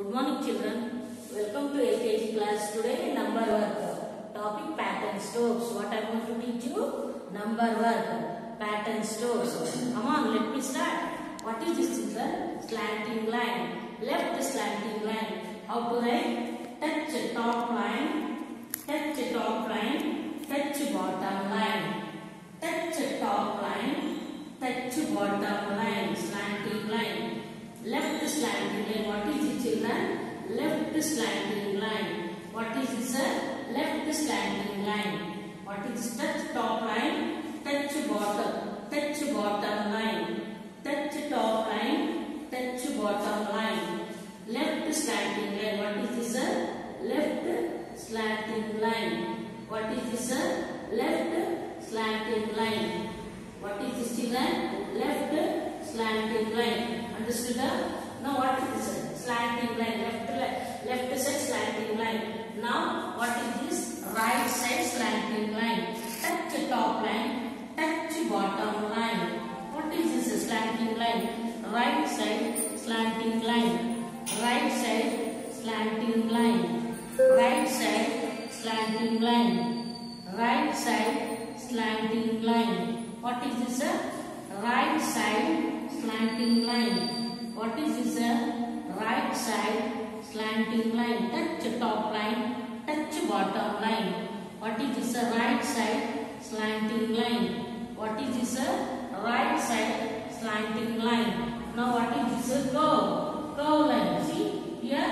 Good morning children. Welcome to LKG class. Today number work. Topic pattern strokes. What I want to teach you? Number work. Pattern strokes. Come on, let me start. What is this children? Slanting line. Left slanting line. How to write? Touch top line. Touch top line. Touch bottom line. Left slanting line. What is this? Left slanting line. What is? Touch top line. Touch bottom. Touch bottom line. Touch top line. Touch bottom line. Left slanting line. What is this? Left slanting line. What is this? Left slanting line. What is this? Left slanting line. Understood? huh? Now what is this? Slanting line. Left li- left side slanting line. Now what is this? Right side slanting line. Touch top line. Touch bottom line. What is this slanting line? Right side slanting line. Right side slanting line. Right side slanting line. Right side slanting line. What is this? Right side slanting line. What is this? Right side slanting line. Touch top line. Touch bottom line. What is this? sir? Right side slanting line. What is this? sir? Right side slanting line. Now what is this? sir? Curve. Curve line. See here.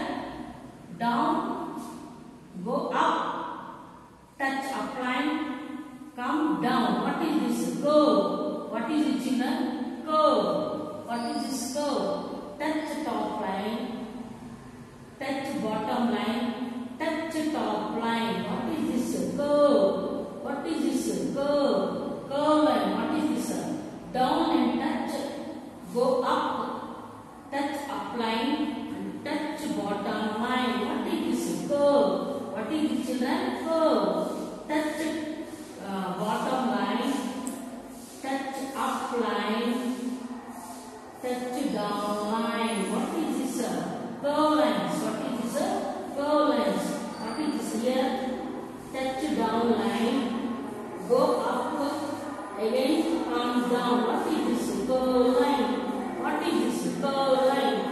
Down. Go up. Touch up line. Come down. What is this? Curve. What is it, children? Curve. What is this curve? Touch top line. Touch bottom line. Touch top line. What is this? Curve. What is this? Curve. Curve line. What is this? Down and touch. Go up. Touch up line. And touch bottom line. What is this? Curve. What is children? Curve. Touch uh, bottom line. Touch up line. Touch down line. What is this? Curve lines. What is this? Curve lines. What is this here? Touch down line. Go up. Again come down. What is this? Curve line. What is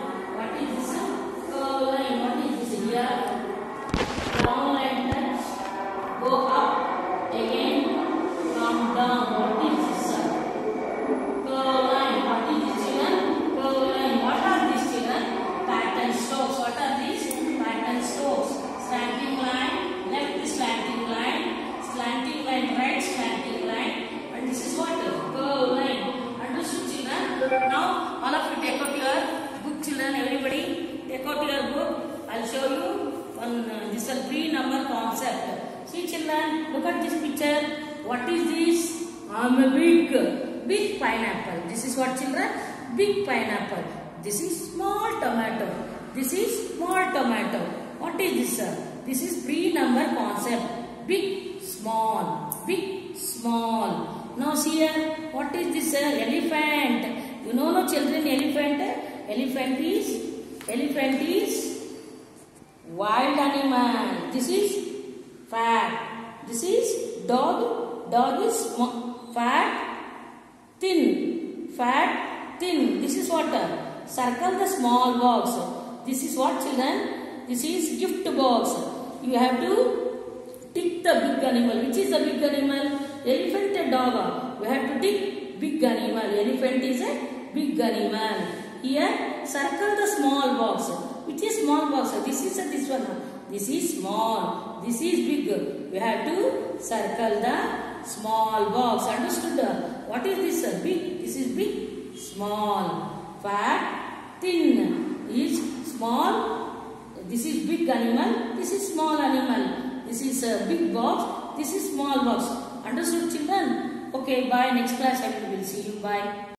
look at this picture. What is this? I'm a big, big pineapple. This is what children? Big pineapple. This is small tomato. This is small tomato. What is this? sir? This is three-number concept. Big, small, big, small. Now see here. What is this? sir? Elephant. You know no children elephant? Elephant is, elephant is wild animal. This is fat. This is dog. Dog is fat, thin. Fat, thin. This is what? Uh, circle the small box. This is what children? This is gift box. You have to tick the big animal. Which is the big animal? Elephant and dog. You have to tick big animal. Elephant is a big animal. Here, circle the small box. Which is small box? This is a, this one. This is small. This is big. You have to circle the small box. Understood? What is this? Big. This is big. Small. Fat. Thin. Is small. This is big animal. This is small animal. This is a big box. This is small box. Understood children? Okay, bye. Next class I will see you. Bye.